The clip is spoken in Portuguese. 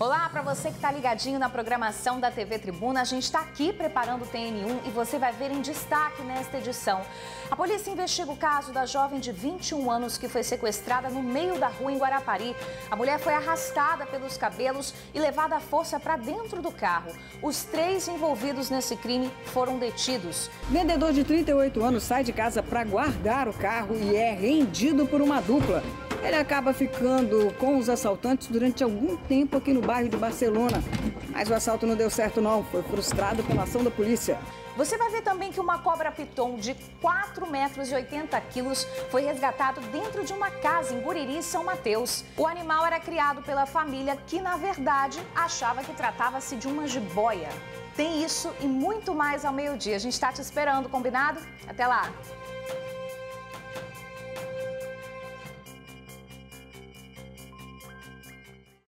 Olá para você que está ligadinho na programação da TV Tribuna. A gente está aqui preparando o TN1 e você vai ver em destaque nesta edição. A polícia investiga o caso da jovem de 21 anos que foi sequestrada no meio da rua em Guarapari. A mulher foi arrastada pelos cabelos e levada à força para dentro do carro. Os três envolvidos nesse crime foram detidos. Vendedor de 38 anos sai de casa para guardar o carro e é rendido por uma dupla. Ele acaba ficando com os assaltantes durante algum tempo aqui no bairro de Barcelona. Mas o assalto não deu certo não, foi frustrado pela ação da polícia. Você vai ver também que uma cobra piton de 4 metros e 80 quilos foi resgatado dentro de uma casa em Guriri, São Mateus. O animal era criado pela família que, na verdade, achava que tratava-se de uma jiboia. Tem isso e muito mais ao meio-dia. A gente está te esperando, combinado? Até lá!